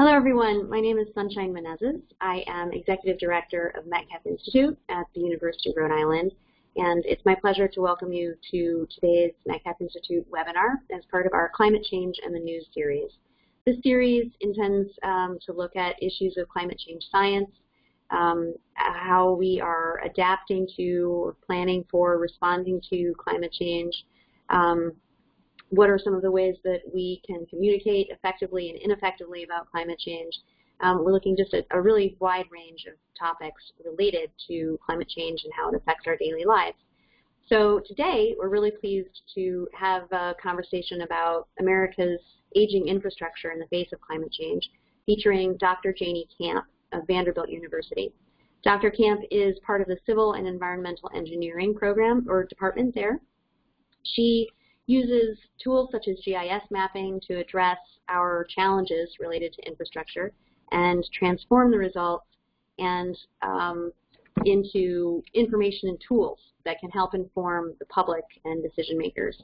Hello, everyone. My name is Sunshine Menezes. I am Executive Director of Metcalf Institute at the University of Rhode Island, and it's my pleasure to welcome you to today's Metcalf Institute webinar as part of our Climate Change and the News series. This series intends um, to look at issues of climate change science, um, how we are adapting to, or planning for, responding to climate change, um, what are some of the ways that we can communicate effectively and ineffectively about climate change. Um, we're looking just at a really wide range of topics related to climate change and how it affects our daily lives. So today, we're really pleased to have a conversation about America's aging infrastructure in the face of climate change, featuring Dr. Janey Camp of Vanderbilt University. Dr. Camp is part of the Civil and Environmental Engineering program or department there. She uses tools such as GIS mapping to address our challenges related to infrastructure and transform the results and um, into information and tools that can help inform the public and decision makers.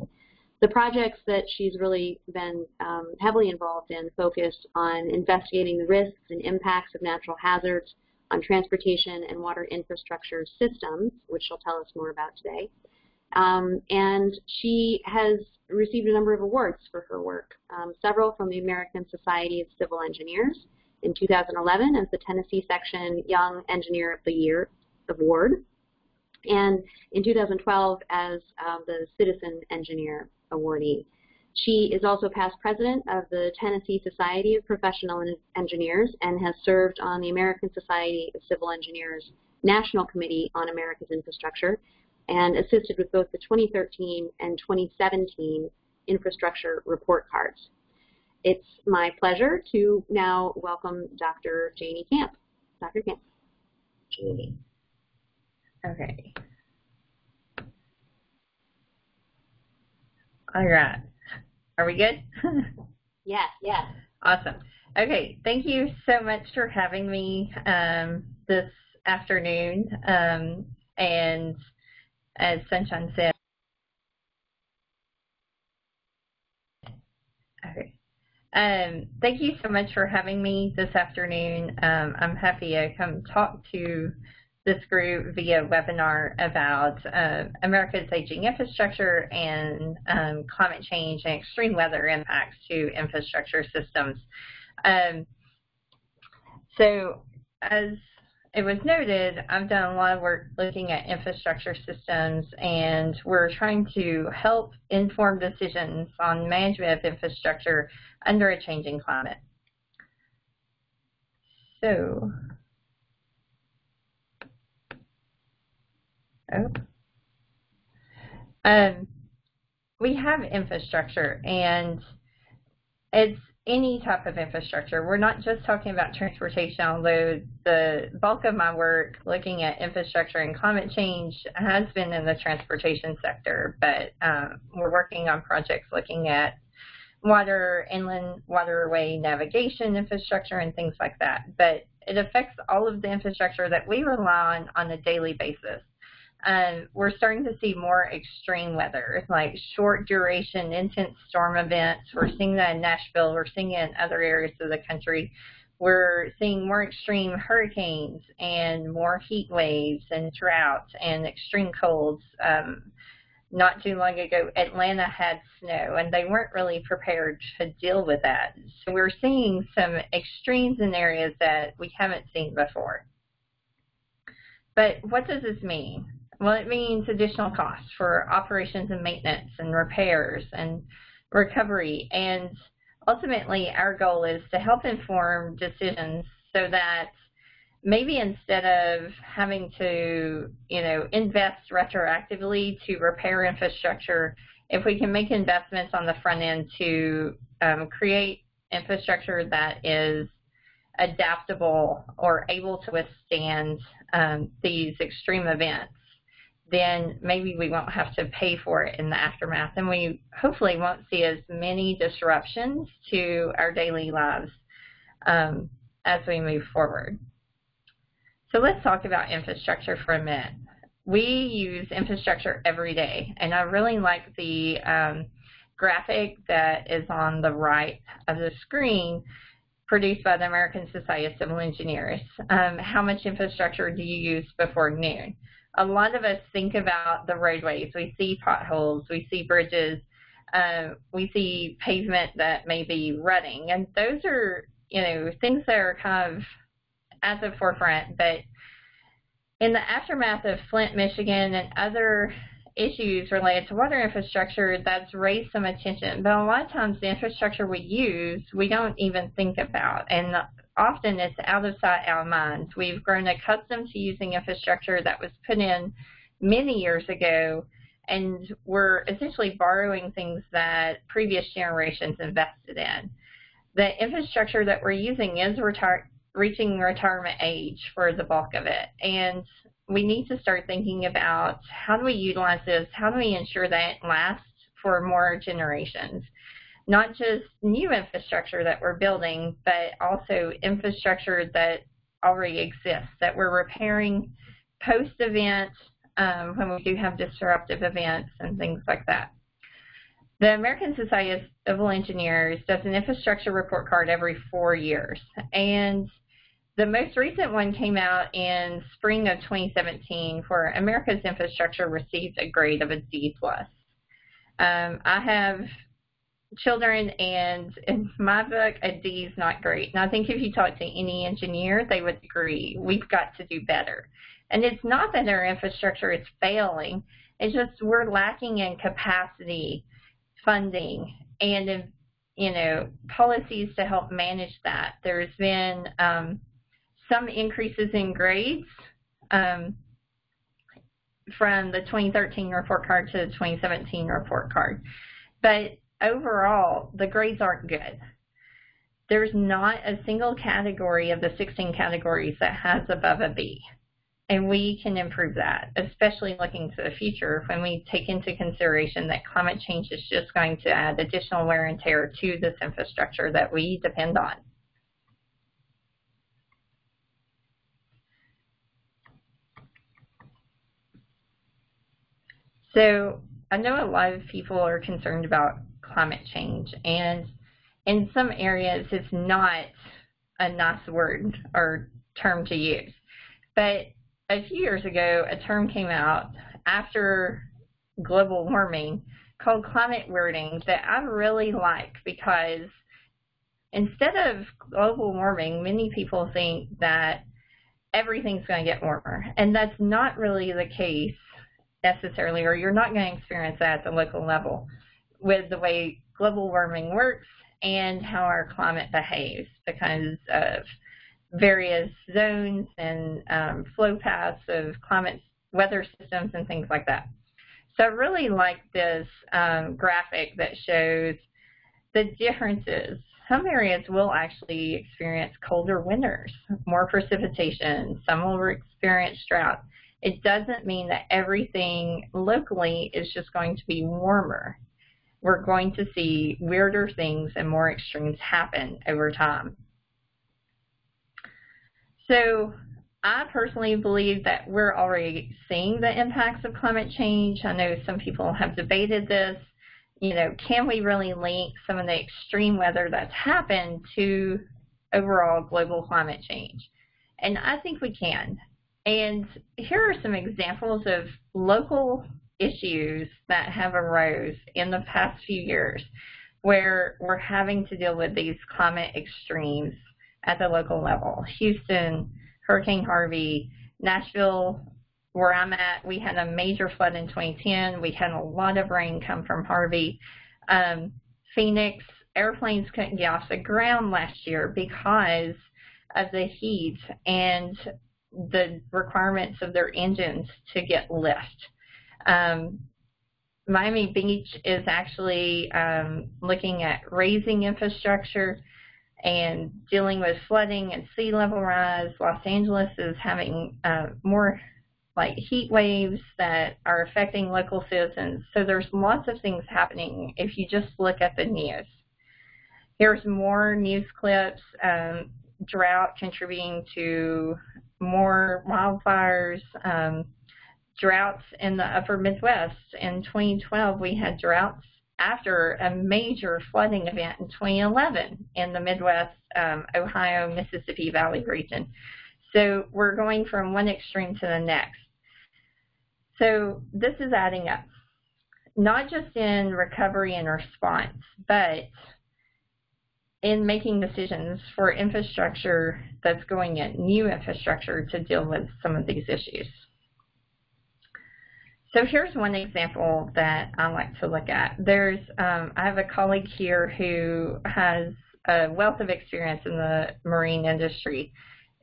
The projects that she's really been um, heavily involved in focus on investigating the risks and impacts of natural hazards on transportation and water infrastructure systems, which she'll tell us more about today, um, and she has received a number of awards for her work, um, several from the American Society of Civil Engineers in 2011 as the Tennessee Section Young Engineer of the Year Award, and in 2012 as um, the Citizen Engineer Awardee. She is also past president of the Tennessee Society of Professional Engineers and has served on the American Society of Civil Engineers National Committee on America's Infrastructure and assisted with both the 2013 and 2017 infrastructure report cards. It's my pleasure to now welcome Dr. Janey Camp. Dr. Camp. Janey. Okay. All right. Are we good? yes, yes. Awesome. Okay, thank you so much for having me um, this afternoon. Um, and as Sunshine said. Okay. Um, thank you so much for having me this afternoon. Um, I'm happy to come talk to this group via webinar about uh, America's aging infrastructure and um, climate change and extreme weather impacts to infrastructure systems. Um, so as it was noted, I've done a lot of work looking at infrastructure systems, and we're trying to help inform decisions on management of infrastructure under a changing climate. So, oh, um, we have infrastructure, and it's any type of infrastructure. We're not just talking about transportation, although the bulk of my work looking at infrastructure and climate change has been in the transportation sector, but um, we're working on projects looking at water, inland waterway navigation infrastructure and things like that. But it affects all of the infrastructure that we rely on on a daily basis um, we're starting to see more extreme weather, like short duration, intense storm events. We're seeing that in Nashville. We're seeing it in other areas of the country. We're seeing more extreme hurricanes and more heat waves and droughts and extreme colds. Um, not too long ago, Atlanta had snow, and they weren't really prepared to deal with that. So we're seeing some extremes in areas that we haven't seen before. But what does this mean? Well, it means additional costs for operations and maintenance and repairs and recovery. And ultimately, our goal is to help inform decisions so that maybe instead of having to, you know, invest retroactively to repair infrastructure, if we can make investments on the front end to um, create infrastructure that is adaptable or able to withstand um, these extreme events, then maybe we won't have to pay for it in the aftermath and we hopefully won't see as many disruptions to our daily lives um, as we move forward. So let's talk about infrastructure for a minute. We use infrastructure every day and I really like the um, graphic that is on the right of the screen produced by the American Society of Civil Engineers. Um, how much infrastructure do you use before noon? A lot of us think about the roadways. We see potholes, we see bridges, uh, we see pavement that may be rutting, and those are, you know, things that are kind of at the forefront. But in the aftermath of Flint, Michigan, and other issues related to water infrastructure, that's raised some attention. But a lot of times the infrastructure we use, we don't even think about. And often it's out of sight, out of mind. We've grown accustomed to using infrastructure that was put in many years ago, and we're essentially borrowing things that previous generations invested in. The infrastructure that we're using is reaching retirement age for the bulk of it. And we need to start thinking about how do we utilize this? How do we ensure that it lasts for more generations? Not just new infrastructure that we're building, but also infrastructure that already exists, that we're repairing post-event um, when we do have disruptive events and things like that. The American Society of Civil Engineers does an infrastructure report card every four years, and the most recent one came out in spring of 2017 where America's infrastructure received a grade of a D+. Um, I have children and in my book a D is not great. And I think if you talk to any engineer they would agree we've got to do better. And it's not that our infrastructure is failing, it's just we're lacking in capacity, funding, and you know policies to help manage that. There's been um, some increases in grades um, from the 2013 report card to the 2017 report card. But overall, the grades aren't good. There's not a single category of the 16 categories that has above a B. And we can improve that, especially looking to the future when we take into consideration that climate change is just going to add additional wear and tear to this infrastructure that we depend on. So I know a lot of people are concerned about climate change, and in some areas it's not a nice word or term to use. But a few years ago, a term came out after global warming called climate weirding that I really like because instead of global warming, many people think that everything's going to get warmer. And that's not really the case necessarily, or you're not going to experience that at the local level with the way global warming works and how our climate behaves because of various zones and um, flow paths of climate weather systems and things like that. So I really like this um, graphic that shows the differences. Some areas will actually experience colder winters, more precipitation. Some will experience drought it doesn't mean that everything locally is just going to be warmer. We're going to see weirder things and more extremes happen over time. So I personally believe that we're already seeing the impacts of climate change. I know some people have debated this. You know, can we really link some of the extreme weather that's happened to overall global climate change? And I think we can. And here are some examples of local issues that have arose in the past few years where we're having to deal with these climate extremes at the local level. Houston, Hurricane Harvey, Nashville, where I'm at, we had a major flood in 2010. We had a lot of rain come from Harvey. Um, Phoenix, airplanes couldn't get off the ground last year because of the heat. And the requirements of their engines to get lift. Um, Miami Beach is actually um, looking at raising infrastructure and dealing with flooding and sea level rise. Los Angeles is having uh, more like heat waves that are affecting local citizens. So there's lots of things happening if you just look at the news. Here's more news clips. Um, drought contributing to more wildfires, um, droughts in the upper Midwest. In 2012, we had droughts after a major flooding event in 2011 in the Midwest, um, Ohio, Mississippi Valley region. So we're going from one extreme to the next. So this is adding up, not just in recovery and response, but in making decisions for infrastructure that's going in, new infrastructure to deal with some of these issues. So here's one example that I like to look at. There's, um, I have a colleague here who has a wealth of experience in the marine industry.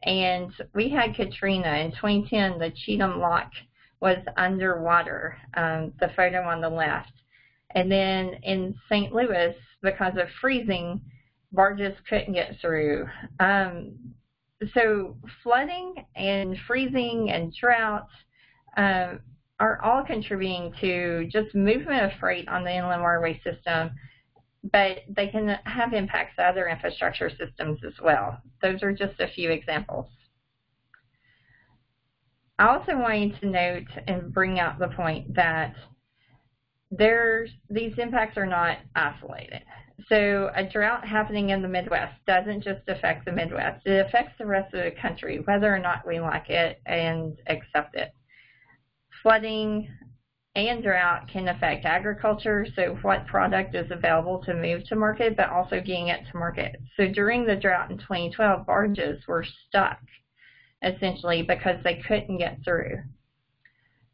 And we had Katrina in 2010, the Cheatham Lock was underwater, um, the photo on the left. And then in St. Louis, because of freezing, barges couldn't get through. Um, so flooding and freezing and drought um, are all contributing to just movement of freight on the inland waterway system, but they can have impacts to other infrastructure systems as well. Those are just a few examples. I also wanted to note and bring out the point that there's these impacts are not isolated. So a drought happening in the Midwest doesn't just affect the Midwest. It affects the rest of the country, whether or not we like it and accept it flooding and drought can affect agriculture, so what product is available to move to market, but also getting it to market. So during the drought in 2012, barges were stuck essentially because they couldn't get through.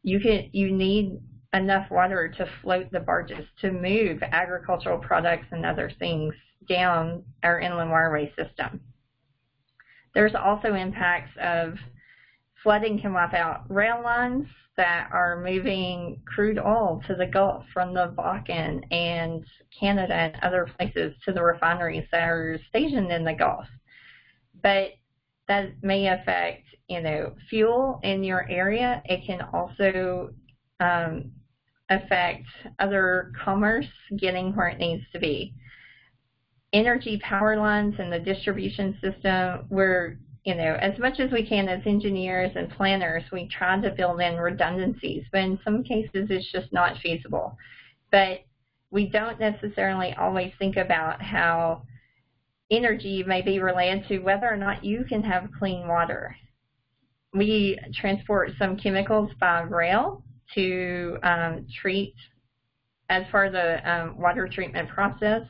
You can you need enough water to float the barges to move agricultural products and other things down our inland waterway system. There's also impacts of flooding can wipe out rail lines that are moving crude oil to the Gulf from the Bakken and Canada and other places to the refineries that are stationed in the Gulf. But that may affect, you know, fuel in your area. It can also um, affect other commerce getting where it needs to be. Energy power lines and the distribution system, we're you know, as much as we can as engineers and planners, we try to build in redundancies, but in some cases it's just not feasible. But we don't necessarily always think about how energy may be related to whether or not you can have clean water. We transport some chemicals by rail to um, treat as part of the um, water treatment process,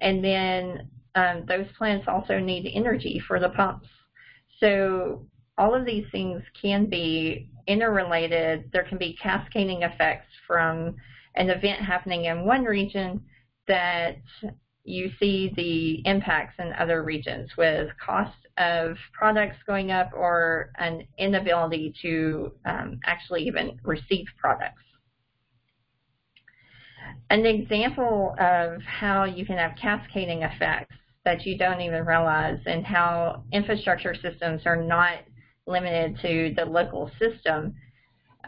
and then um, those plants also need energy for the pumps. So all of these things can be interrelated. There can be cascading effects from an event happening in one region that you see the impacts in other regions with cost of products going up or an inability to um, actually even receive products. An example of how you can have cascading effects that you don't even realize and how infrastructure systems are not limited to the local system.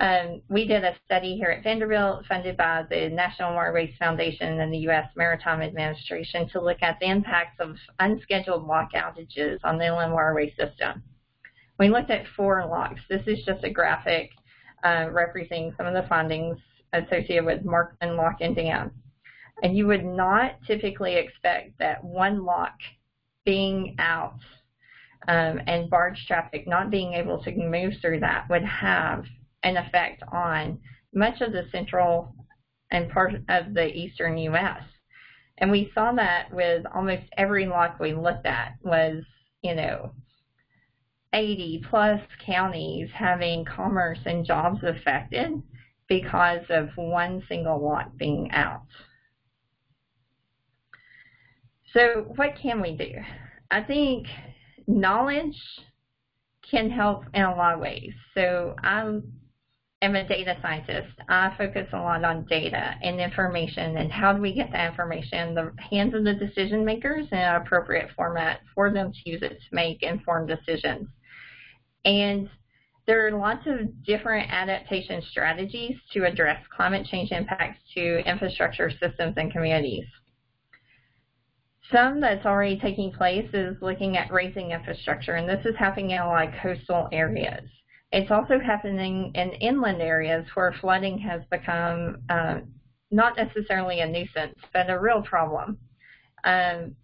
Um, we did a study here at Vanderbilt funded by the National Waterways Foundation and the U.S. Maritime Administration to look at the impacts of unscheduled lock outages on the inland waterway system. We looked at four locks. This is just a graphic uh, representing some of the findings associated with Markland Lock and Dam. And you would not typically expect that one lock being out um, and barge traffic not being able to move through that would have an effect on much of the central and part of the eastern U.S. And we saw that with almost every lock we looked at was, you know, 80 plus counties having commerce and jobs affected because of one single lock being out. So what can we do? I think knowledge can help in a lot of ways. So I am a data scientist. I focus a lot on data and information and how do we get that information in the hands of the decision makers in an appropriate format for them to use it to make informed decisions. And there are lots of different adaptation strategies to address climate change impacts to infrastructure systems and communities. Some that's already taking place is looking at raising infrastructure, and this is happening in like coastal areas. It's also happening in inland areas where flooding has become uh, not necessarily a nuisance, but a real problem. Um,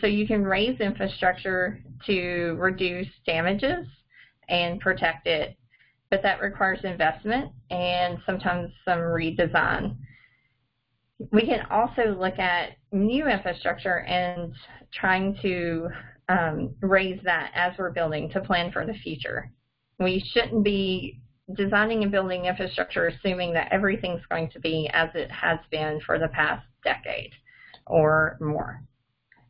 so you can raise infrastructure to reduce damages and protect it, but that requires investment and sometimes some redesign. We can also look at new infrastructure and trying to um, raise that as we're building to plan for the future. We shouldn't be designing and building infrastructure assuming that everything's going to be as it has been for the past decade or more.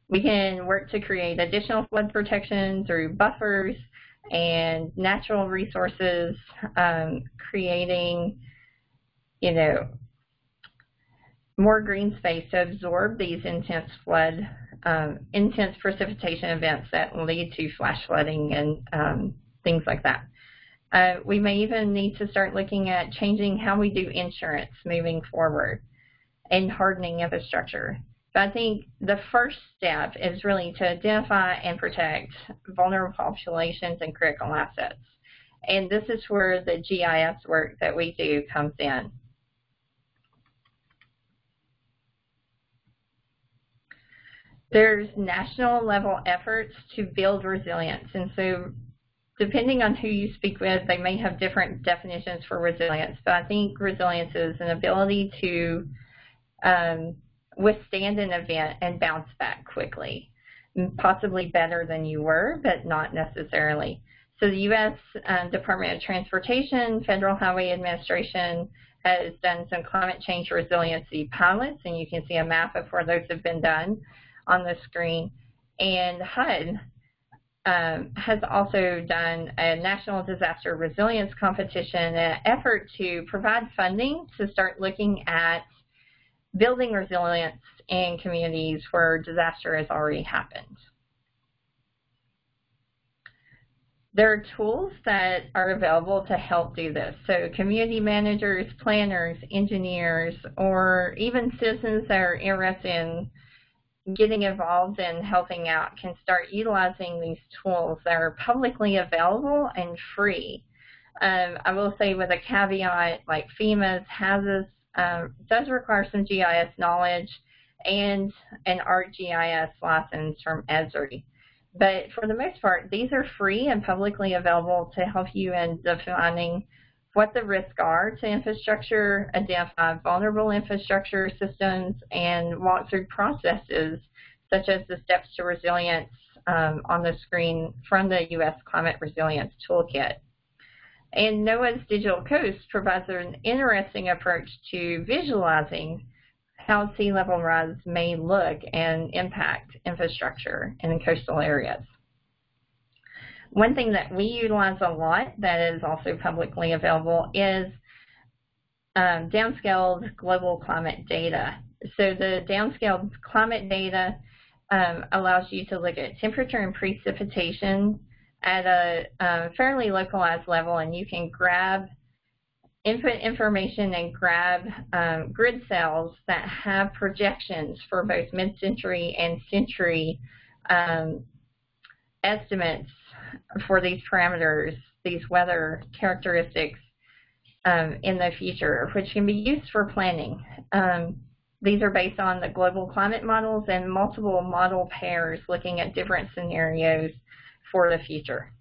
We can work to create additional flood protection through buffers and natural resources, um, creating, you know, more green space to absorb these intense flood, um, intense precipitation events that lead to flash flooding and um, things like that. Uh, we may even need to start looking at changing how we do insurance moving forward and hardening infrastructure. But I think the first step is really to identify and protect vulnerable populations and critical assets. And this is where the GIS work that we do comes in. There's national level efforts to build resilience. And so depending on who you speak with, they may have different definitions for resilience. But I think resilience is an ability to um, withstand an event and bounce back quickly, possibly better than you were, but not necessarily. So the U.S. Um, Department of Transportation, Federal Highway Administration has done some climate change resiliency pilots, and you can see a map of where those have been done on the screen. And HUD um, has also done a national disaster resilience competition, an effort to provide funding to start looking at building resilience in communities where disaster has already happened. There are tools that are available to help do this. So community managers, planners, engineers, or even citizens that are interested in getting involved and helping out can start utilizing these tools that are publicly available and free. Um, I will say with a caveat, like FEMA's HAZUS um, does require some GIS knowledge and an ArcGIS license from Esri. But for the most part, these are free and publicly available to help you in defining what the risks are to infrastructure, identify vulnerable infrastructure systems, and walk through processes such as the steps to resilience um, on the screen from the U.S. Climate Resilience Toolkit. And NOAA's Digital Coast provides an interesting approach to visualizing how sea level rise may look and impact infrastructure in coastal areas. One thing that we utilize a lot that is also publicly available is um, downscaled global climate data. So the downscaled climate data um, allows you to look at temperature and precipitation at a um, fairly localized level, and you can grab input information and grab um, grid cells that have projections for both mid-century and century um, estimates for these parameters, these weather characteristics um, in the future, which can be used for planning. Um, these are based on the global climate models and multiple model pairs looking at different scenarios for the future.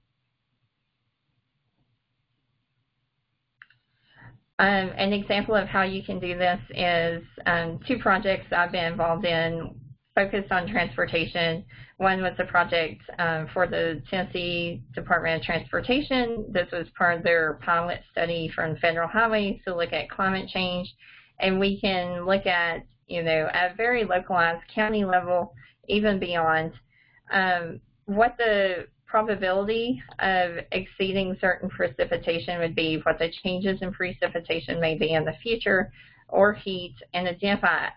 Um, an example of how you can do this is um, two projects I've been involved in focused on transportation. One was a project um, for the Tennessee Department of Transportation. This was part of their pilot study from Federal Highways to look at climate change. And we can look at, you know, at very localized county level, even beyond, um, what the probability of exceeding certain precipitation would be, what the changes in precipitation may be in the future, or heat, and identify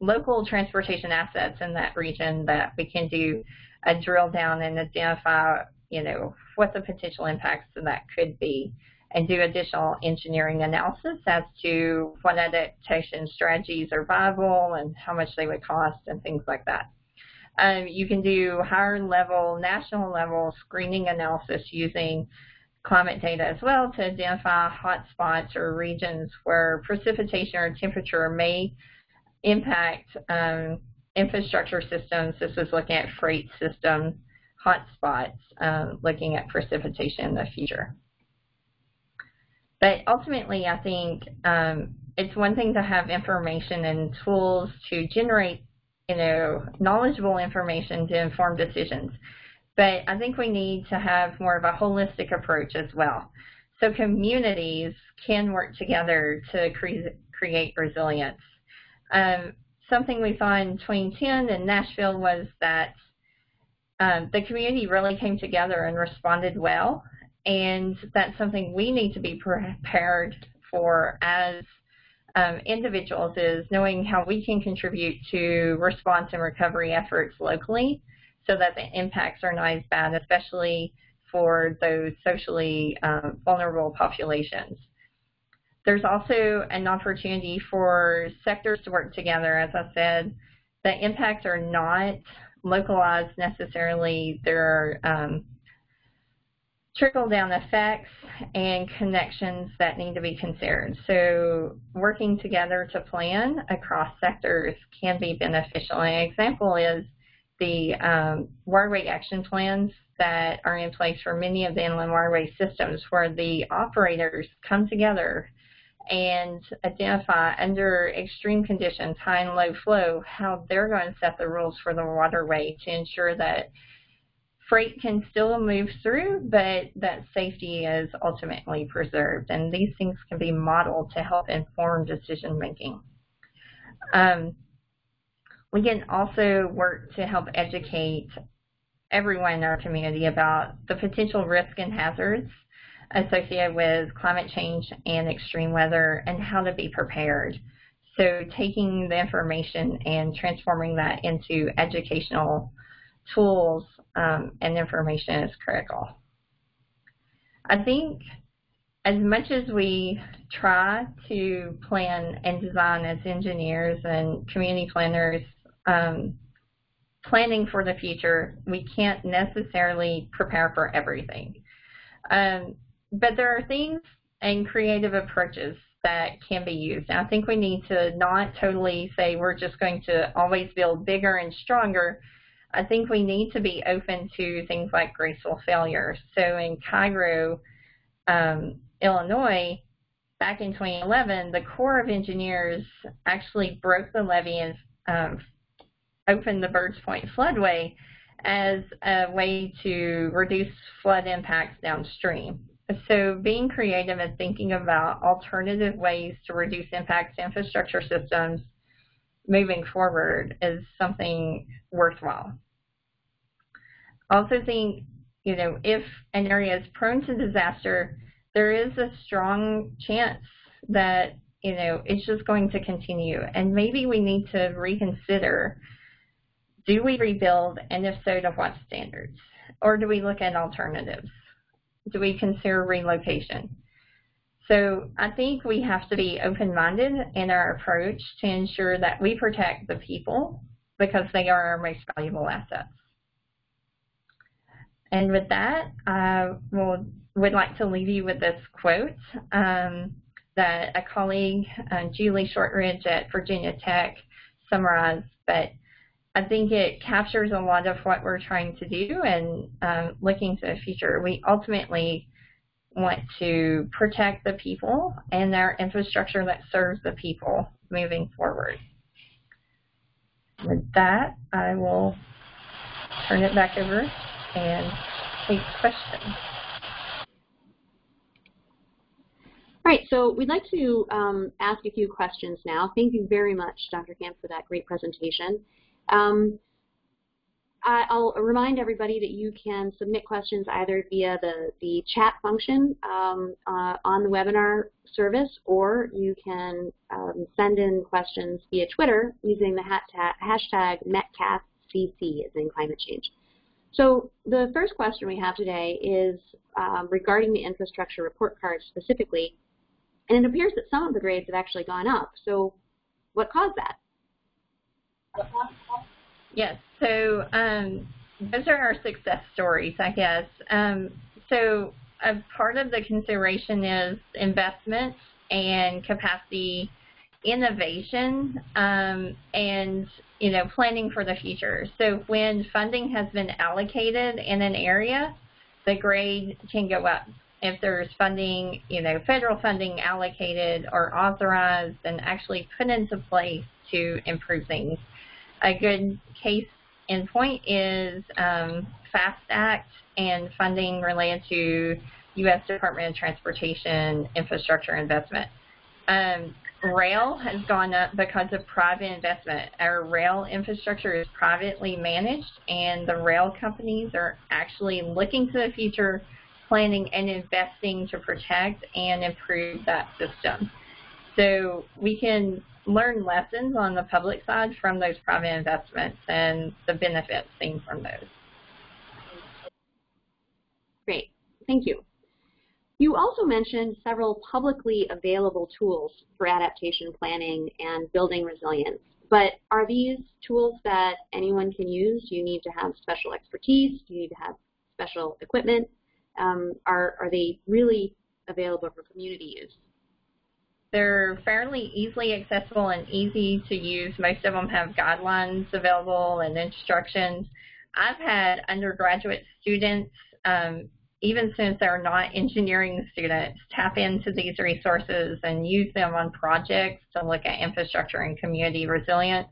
local transportation assets in that region that we can do a drill down and identify, you know, what the potential impacts of that could be and do additional engineering analysis as to what adaptation strategies are viable and how much they would cost and things like that. Um, you can do higher level, national level screening analysis using climate data as well to identify hot spots or regions where precipitation or temperature may impact um, infrastructure systems. This is looking at freight systems, hotspots, um, looking at precipitation in the future. But ultimately, I think um, it's one thing to have information and tools to generate, you know, knowledgeable information to inform decisions. But I think we need to have more of a holistic approach as well. So communities can work together to cre create resilience. Um, something we saw in 2010 in Nashville was that um, the community really came together and responded well, and that's something we need to be prepared for as um, individuals is knowing how we can contribute to response and recovery efforts locally so that the impacts are not as bad, especially for those socially um, vulnerable populations. There's also an opportunity for sectors to work together. As I said, the impacts are not localized necessarily. There are um, trickle-down effects and connections that need to be considered. So working together to plan across sectors can be beneficial. An example is the um, waterway action plans that are in place for many of the inland waterway systems where the operators come together and identify under extreme conditions, high and low flow, how they're going to set the rules for the waterway to ensure that freight can still move through, but that safety is ultimately preserved. And these things can be modeled to help inform decision making. Um, we can also work to help educate everyone in our community about the potential risk and hazards associated with climate change and extreme weather and how to be prepared. So taking the information and transforming that into educational tools um, and information is critical. I think as much as we try to plan and design as engineers and community planners, um, planning for the future, we can't necessarily prepare for everything. Um, but there are things and creative approaches that can be used. And I think we need to not totally say we're just going to always build bigger and stronger. I think we need to be open to things like graceful failure. So in Cairo, um, Illinois, back in 2011, the Corps of Engineers actually broke the levee and um, opened the Birds Point floodway as a way to reduce flood impacts downstream. So being creative and thinking about alternative ways to reduce impacts to infrastructure systems moving forward is something worthwhile. Also think, you know, if an area is prone to disaster, there is a strong chance that, you know, it's just going to continue. And maybe we need to reconsider, do we rebuild, and if so, to what standards? Or do we look at alternatives? Do we consider relocation? So I think we have to be open-minded in our approach to ensure that we protect the people because they are our most valuable assets. And with that, I will, would like to leave you with this quote um, that a colleague, uh, Julie Shortridge at Virginia Tech, summarized, but I think it captures a lot of what we're trying to do and um, looking to the future. We ultimately want to protect the people and our infrastructure that serves the people moving forward. With that, I will turn it back over and take questions. All right, so we'd like to um, ask a few questions now. Thank you very much, Dr. Camp, for that great presentation. Um, I, will remind everybody that you can submit questions either via the, the chat function um, uh, on the webinar service, or you can um, send in questions via Twitter using the hashtag MetcalfCC as in climate change. So the first question we have today is um, regarding the infrastructure report card specifically, and it appears that some of the grades have actually gone up. So what caused that? Yes, so um, those are our success stories, I guess. Um, so a part of the consideration is investment and capacity innovation um, and you know planning for the future. So when funding has been allocated in an area, the grade can go up. If there's funding, you know, federal funding allocated or authorized and actually put into place to improve things. A good case in point is um, FAST Act and funding related to U.S. Department of Transportation infrastructure investment. Um, rail has gone up because of private investment. Our rail infrastructure is privately managed, and the rail companies are actually looking to the future, planning and investing to protect and improve that system. So we can learn lessons on the public side from those private investments and the benefits seen from those. Great, thank you. You also mentioned several publicly available tools for adaptation planning and building resilience. But are these tools that anyone can use? Do you need to have special expertise? Do you need to have special equipment? Um, are, are they really available for community use? They're fairly easily accessible and easy to use. Most of them have guidelines available and instructions. I've had undergraduate students um, even since they're not engineering students, tap into these resources and use them on projects to look at infrastructure and community resilience.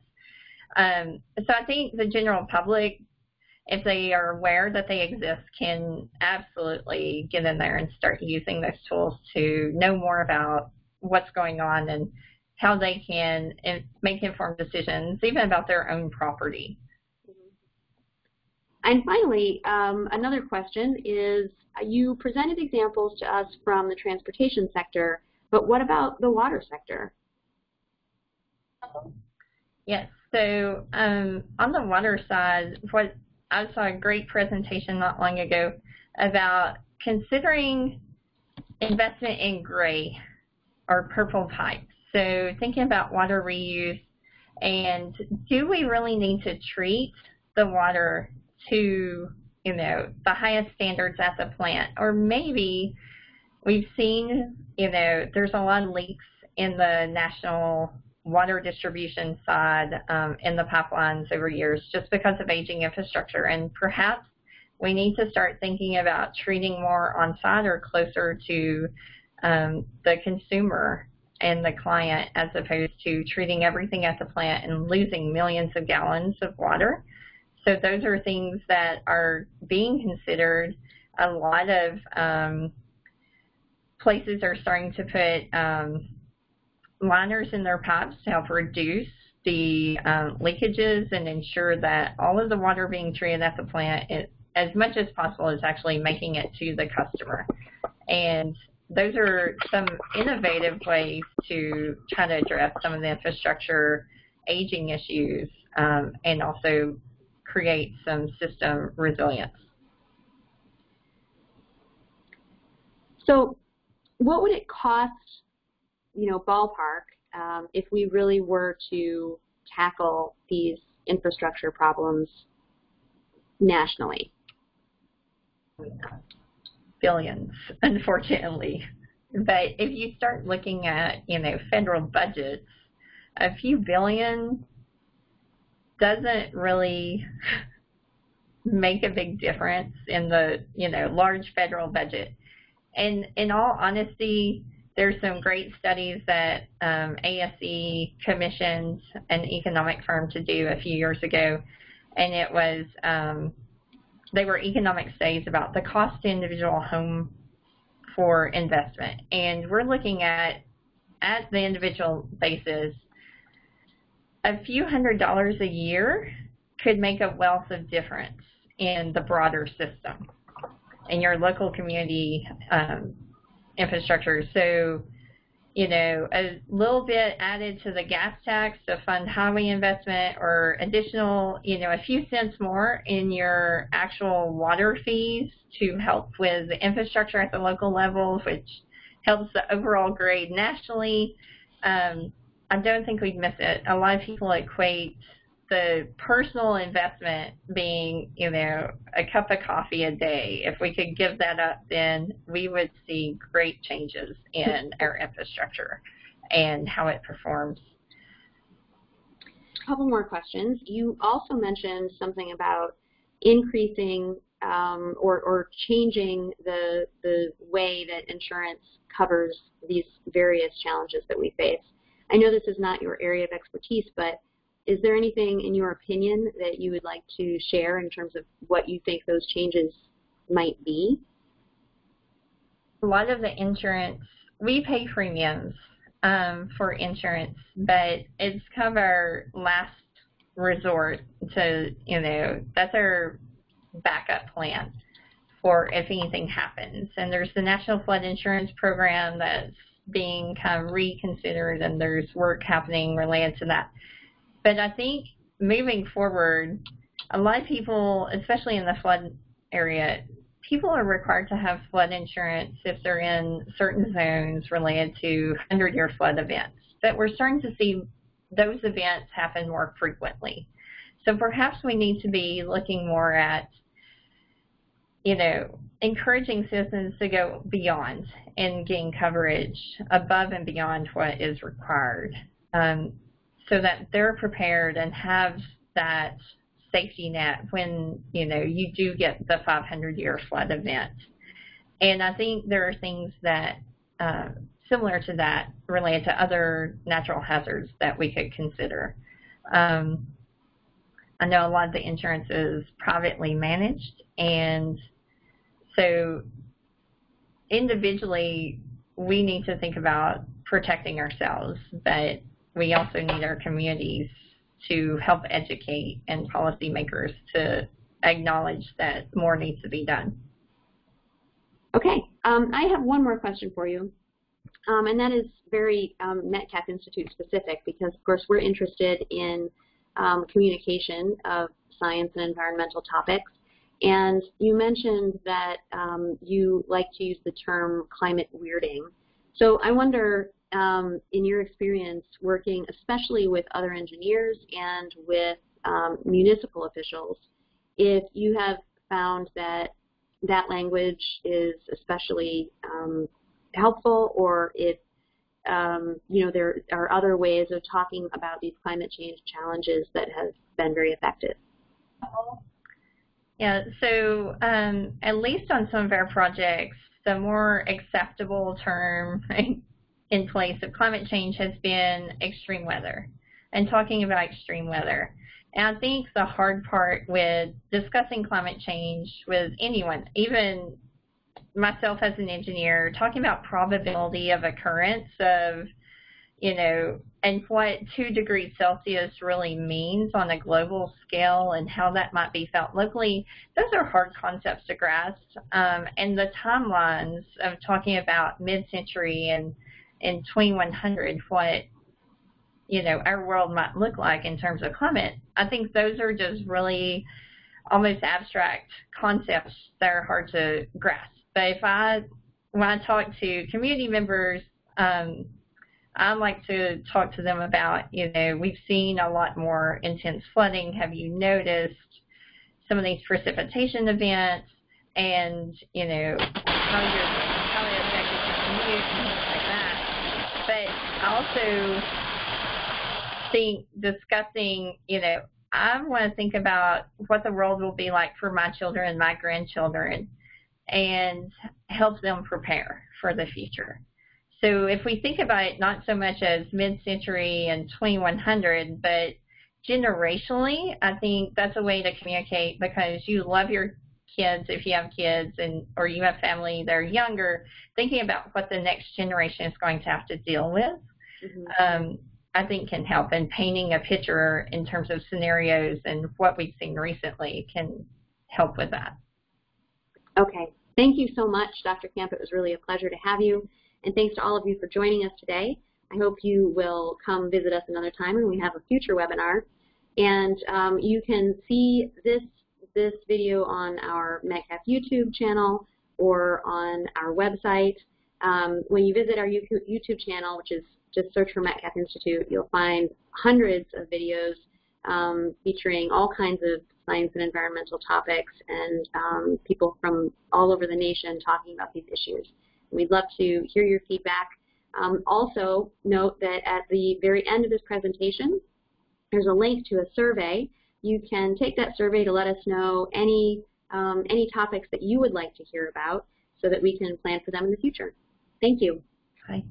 Um, so I think the general public, if they are aware that they exist, can absolutely get in there and start using those tools to know more about what's going on and how they can make informed decisions, even about their own property. And finally, um, another question is, you presented examples to us from the transportation sector, but what about the water sector? Yes, so um, on the water side, what I saw a great presentation not long ago about considering investment in gray or purple pipes. So thinking about water reuse and do we really need to treat the water to, you know, the highest standards at the plant. Or maybe we've seen, you know, there's a lot of leaks in the national water distribution side um, in the pipelines over years just because of aging infrastructure. And perhaps we need to start thinking about treating more on site or closer to um, the consumer and the client as opposed to treating everything at the plant and losing millions of gallons of water. So those are things that are being considered. A lot of um, places are starting to put um, liners in their pipes to help reduce the um, leakages and ensure that all of the water being treated at the plant, it, as much as possible, is actually making it to the customer. And those are some innovative ways to try to address some of the infrastructure aging issues um, and also create some system resilience. So what would it cost, you know, ballpark, um, if we really were to tackle these infrastructure problems nationally? Billions, unfortunately. But if you start looking at, you know, federal budgets, a few billion doesn't really make a big difference in the you know large federal budget. And in all honesty, there's some great studies that um, ASE commissioned an economic firm to do a few years ago, and it was um, they were economic studies about the cost to individual home for investment, and we're looking at at the individual basis a few hundred dollars a year could make a wealth of difference in the broader system in your local community um, infrastructure. So, you know, a little bit added to the gas tax to fund highway investment or additional, you know, a few cents more in your actual water fees to help with the infrastructure at the local level, which helps the overall grade nationally. Um, I don't think we'd miss it. A lot of people equate the personal investment being, you know, a cup of coffee a day. If we could give that up, then we would see great changes in our infrastructure. and how it performs. A couple more questions. You also mentioned something about increasing um, or, or changing the, the way that insurance covers these various challenges that we face. I know this is not your area of expertise, but is there anything in your opinion that you would like to share in terms of what you think those changes might be? A lot of the insurance, we pay premiums um, for insurance, but it's kind of our last resort to, you know, that's our backup plan for if anything happens. And there's the National Flood Insurance Program that's being kind of reconsidered, and there's work happening related to that. But I think moving forward, a lot of people, especially in the flood area, people are required to have flood insurance if they're in certain zones related to 100-year flood events. But we're starting to see those events happen more frequently. So perhaps we need to be looking more at you know, encouraging citizens to go beyond and gain coverage above and beyond what is required um, so that they're prepared and have that safety net when, you know, you do get the 500-year flood event. And I think there are things that, uh, similar to that, related to other natural hazards that we could consider. Um, I know a lot of the insurance is privately managed, and so individually, we need to think about protecting ourselves, but we also need our communities to help educate and policymakers to acknowledge that more needs to be done. Okay, um, I have one more question for you, um, and that is very um, Metcalf Institute specific because, of course, we're interested in um, communication of science and environmental topics. And you mentioned that um, you like to use the term climate weirding. So I wonder, um, in your experience working especially with other engineers and with um, municipal officials, if you have found that that language is especially um, helpful or if um, you know there are other ways of talking about these climate change challenges that have been very effective. Yeah, so um, at least on some of our projects, the more acceptable term in place of climate change has been extreme weather and talking about extreme weather. And I think the hard part with discussing climate change with anyone, even myself as an engineer, talking about probability of occurrence of you know, and what two degrees Celsius really means on a global scale and how that might be felt locally, those are hard concepts to grasp. Um, and the timelines of talking about mid-century and in 2100, what you know our world might look like in terms of climate, I think those are just really almost abstract concepts that are hard to grasp. But if I when I talk to community members um, I like to talk to them about, you know, we've seen a lot more intense flooding. Have you noticed some of these precipitation events and, you know, how you're how they affected your and things like that. But I also think discussing, you know, I want to think about what the world will be like for my children and my grandchildren and help them prepare for the future. So if we think about it not so much as mid-century and 2100, but generationally, I think that's a way to communicate because you love your kids if you have kids and or you have family that are younger, thinking about what the next generation is going to have to deal with. Mm-hmm. Um, I think can help and painting a picture in terms of scenarios and what we've seen recently can help with that. Okay. Thank you so much, Dr. Camp. It was really a pleasure to have you. And thanks to all of you for joining us today. I hope you will come visit us another time when we have a future webinar. And um, you can see this, this video on our Metcalf YouTube channel or on our website. Um, when you visit our YouTube channel, which is just search for Metcalf Institute, you'll find hundreds of videos um, featuring all kinds of science and environmental topics and um, people from all over the nation talking about these issues. We'd love to hear your feedback. Um, also, note that at the very end of this presentation, there's a link to a survey. You can take that survey to let us know any, um, any topics that you would like to hear about so that we can plan for them in the future. Thank you. Hi.